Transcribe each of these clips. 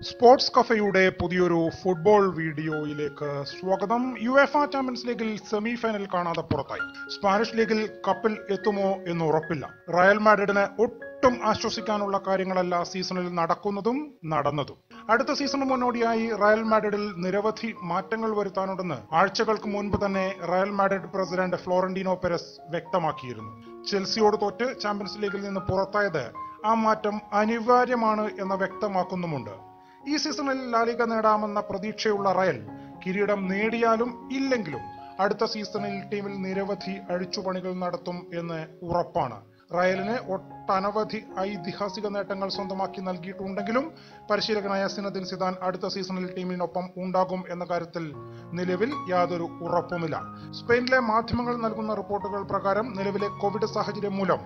Sports കഫയുടെ പുതിയൊരു football വീഡിയോയിലേക്ക് സ്വാഗതം. യു എഫ് ചാമ്പ്യൻസ് ലീഗിൽ സെമി ഫൈനൽ കാണാതെ പുറത്തായി. സ്പാനിഷ് ലീഗിൽ കപ്പിൽ എത്തുമോ എന്ന് ഉറപ്പില്ല. റയൽ മാഡ്രിഡിന് ഒട്ടും ആശ്വസിക്കാനുള്ള കാര്യങ്ങളല്ല സീസണിൽ നടക്കുന്നതും നടന്നതും. അടുത്ത സീസണ് മുന്നോടിയായി റയൽ മാഡ്രിഡിൽ നിരവധി മാറ്റങ്ങൾ വരുത്താനുണ്ടെന്ന് ആഴ്ചകൾക്ക് മുൻപ് തന്നെ Real Madrid president Florentino Perez വ്യക്തമാക്കിയിരുന്നു. ചെൽസിയോട് തോറ്റ് ചാമ്പ്യൻസ് ലീഗിൽ നിന്ന് പുറത്തായത് ആ മാറ്റം അനിവാര്യമാണ് എന്ന് വ്യക്തമാക്കുന്നുമുണ്ട്. ഈ സീസണിൽ ലാലിക നേടാമെന്ന പ്രതീക്ഷയുള്ള റയൽ കിരീടം നേടിയാലും ഇല്ലെങ്കിലും അടുത്ത സീസണിൽ ടീമിൽ നിരവധി അഴിച്ചുപണികൾ നടത്തും എന്ന് ഉറപ്പാണ്. റയലിന് ഒട്ടനവധി ഐതിഹാസിക നേട്ടങ്ങൾ സ്വന്തമാക്കി നൽകിയിട്ടുണ്ടെങ്കിലും പരിശീലകനായ സിനദിൻ സിദാൻ അടുത്ത സീസണിൽ ടീമിനൊപ്പം ഉണ്ടാകും എന്ന കാര്യത്തിൽ നിലവിൽ യാതൊരു ഉറപ്പുമില്ല. സ്പെയിനിലെ മാധ്യമങ്ങൾ നൽകുന്ന റിപ്പോർട്ടുകൾ പ്രകാരം നിലവിലെ കോവിഡ് സാഹചര്യം മൂലം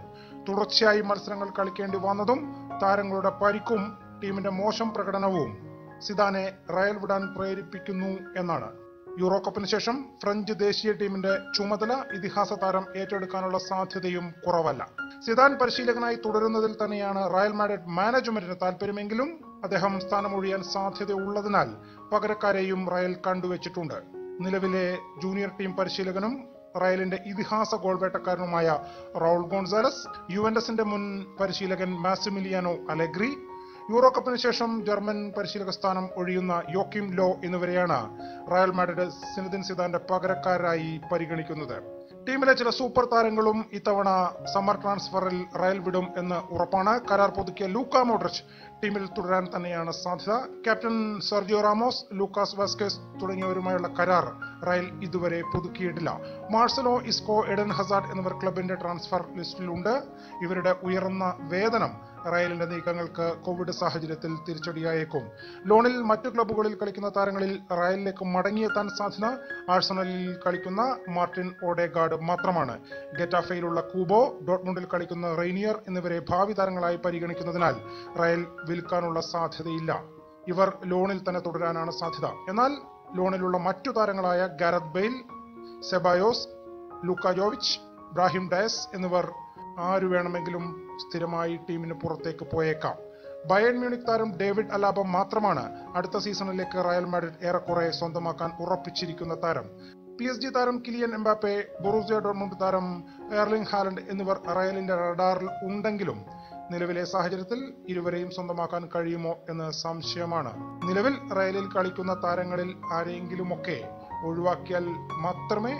തുടർച്ചയായി മത്സരങ്ങൾ കളിക്കേണ്ടി വന്നതും താരങ്ങളുടെ പരിക്കും ടീമിന്റെ മോശം പ്രകടനവും സിദാനെ റയൽ വിടാൻ പ്രേരിപ്പിക്കുന്നു എന്നാണ്. യൂറോ കപ്പിന് ശേഷം ഫ്രഞ്ച് ദേശീയ ടീമിന്റെ ചുമതല ഇതിഹാസ താരം ഏറ്റെടുക്കാനുള്ള സാധ്യതയും കുറവല്ല. സിദാൻ പരിശീലകനായി തുടരുന്നതിൽ തന്നെയാണ് റയൽ മാഡ്രിഡ് മാനേജ്മെന്റിന് താല്പര്യമെങ്കിലും അദ്ദേഹം സ്ഥാനമൊഴിയാൻ സാധ്യതയുള്ളതിനാൽ പകരക്കാരെയും റയൽ കണ്ടുവച്ചിട്ടുണ്ട്. നിലവിലെ ജൂനിയർ ടീം പരിശീലകനും റയലിന്റെ ഇതിഹാസ ഗോൾ വേട്ടക്കാരനുമായ റൗൾ ഗോൺസാലസ് യുവൻഡസിന്റെ മുൻ പരിശീലകൻ മാസിമിലിയാനോ അലഗ്രി യൂറോ കപ്പിന് ശേഷം ജർമ്മൻ പരിശീലക സ്ഥാനം ഒഴിയുന്ന യോക്കിം ലോ എന്നിവരെയാണ് റയൽ മാഡ്രിഡ് സിനദിൻ സിദാന്റെ പകരക്കാരായി പരിഗണിക്കുന്നത്. ടീമിലെ ചില സൂപ്പർ താരങ്ങളും ഇത്തവണ സമ്മർ ട്രാൻസ്ഫറിൽ റയൽ വിടും എന്ന് ഉറപ്പാണ്. കരാർ പുതുക്കിയ ലൂക്ക മോഡ്രിച്ച് ടീമിൽ തുടരാൻ തന്നെയാണ് സാധ്യത. Captain Sergio Ramos Lucas Vazquez തുടങ്ങിയവരുമായുള്ള കരാർ റയൽ ഇതുവരെ പുതുക്കിയിട്ടില്ല. മാർസലോ ഇസ്കോ എഡൻ ഹസാർഡ് എന്നിവർ ക്ലബിന്റെ ട്രാൻസ്ഫർ ലിസ്റ്റിലുണ്ട്. ഇവരുടെ ഉയർന്ന വേതനം റയലിന്റെ നീക്കങ്ങൾക്ക് കോവിഡ് സാഹചര്യത്തിൽ തിരിച്ചടിയായേക്കും. ലോണിൽ മറ്റു ക്ലബ്ബുകളിൽ കളിക്കുന്ന താരങ്ങളിൽ റയലിലേക്ക് മടങ്ങിയെത്താൻ സാധ്യത ആഴ്സണലിൽ കളിക്കുന്ന മാർട്ടിൻ ഓഡേഗാർഡ് മാത്രമാണ്. ഗെറ്റാഫയിലുള്ള കൂബോ ഡോട്ട്മുണ്ടിൽ കളിക്കുന്ന റെയ്നിയർ എന്നിവരെ ഭാവി താരങ്ങളായി പരിഗണിക്കുന്നതിനാൽ റയൽ വിൽക്കാനുള്ള സാധ്യതയില്ല. ഇവർ ലോണിൽ തന്നെ തുടരാനാണ് സാധ്യത. എന്നാൽ ലോണിലുള്ള മറ്റു താരങ്ങളായ Gareth Bale Ceballos Luka Jovic Brahim Diaz എന്നിവർ ആരു വേണമെങ്കിലും സ്ഥിരമായി ടീമിന് പുറത്തേക്ക് പോയേക്കാം. ബയൺ മ്യൂണിക് താരം ഡേവിഡ് അലാബ മാത്രമാണ് അടുത്ത സീസണിലേക്ക് റയൽ മാഡ്രിഡ് ഏറെക്കുറെ സ്വന്തമാക്കാൻ ഉറപ്പിച്ചിരിക്കുന്ന താരം. പി എസ് ജി താരം കിലിയൻ എംബാപ്പെ ബൊറൂസിയ ഡോർമുണ്ട് താരം എർലിംഗ് ഹാലൻഡ് എന്നിവർ റയലിന്റെ റഡാറിൽ ഉണ്ടെങ്കിലും നിലവിലെ സാഹചര്യത്തിൽ ഇരുവരെയും സ്വന്തമാക്കാൻ കഴിയുമോ എന്ന് സംശയമാണ്. നിലവിൽ റയലിൽ കളിക്കുന്ന താരങ്ങളിൽ ആരെങ്കിലുമൊക്കെ ഒഴിവാക്കിയാൽ മാത്രമേ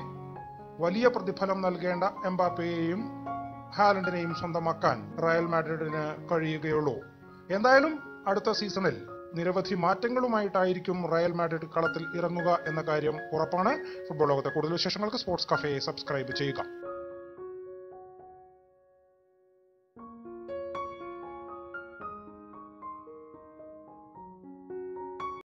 വലിയ പ്രതിഫലം നൽകേണ്ട എംബാപ്പയെയും ഹാലൻഡിനെയും സ്വന്തമാക്കാൻ റയൽ മാഡ്രിഡിന് കഴിയുകയുള്ളൂ. എന്തായാലും അടുത്ത സീസണിൽ നിരവധി മാറ്റങ്ങളുമായിട്ടായിരിക്കും റയൽ മാഡ്രിഡ് കളത്തിൽ ഇറങ്ങുക എന്ന കാര്യം ഉറപ്പാണ്. ഫുട്ബോൾ ലോകത്തെ കൂടുതൽ വിശേഷങ്ങൾക്ക് സ്പോർട്സ് കഫേയെ സബ്സ്ക്രൈബ് ചെയ്യുക.